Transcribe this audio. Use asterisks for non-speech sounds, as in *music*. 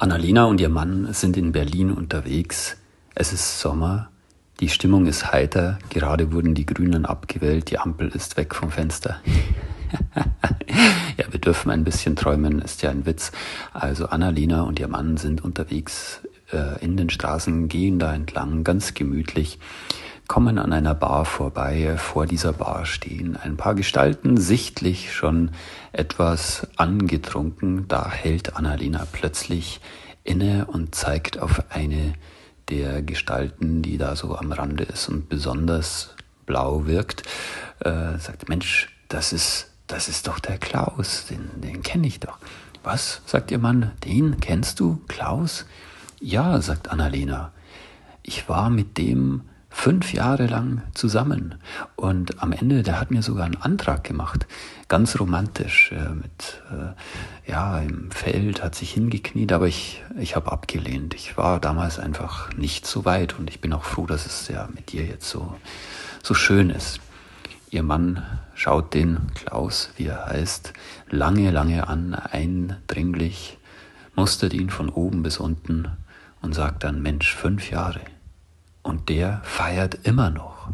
Annalena und ihr Mann sind in Berlin unterwegs. Es ist Sommer, die Stimmung ist heiter, gerade wurden die Grünen abgewählt, die Ampel ist weg vom Fenster. *laughs* ja, wir dürfen ein bisschen träumen, ist ja ein Witz. Also Annalena und ihr Mann sind unterwegs äh, in den Straßen, gehen da entlang, ganz gemütlich kommen an einer Bar vorbei. Vor dieser Bar stehen ein paar Gestalten, sichtlich schon etwas angetrunken. Da hält Annalena plötzlich inne und zeigt auf eine der Gestalten, die da so am Rande ist und besonders blau wirkt. Äh, sagt, Mensch, das ist, das ist doch der Klaus, den, den kenne ich doch. Was, sagt ihr Mann, den kennst du, Klaus? Ja, sagt Annalena. Ich war mit dem fünf Jahre lang zusammen. Und am Ende, der hat mir sogar einen Antrag gemacht, ganz romantisch, äh, mit, äh, ja, im Feld, hat sich hingekniet, aber ich, ich habe abgelehnt. Ich war damals einfach nicht so weit und ich bin auch froh, dass es ja mit dir jetzt so, so schön ist. Ihr Mann schaut den Klaus, wie er heißt, lange, lange an, eindringlich, mustert ihn von oben bis unten und sagt dann, Mensch, fünf Jahre. Und der feiert immer noch.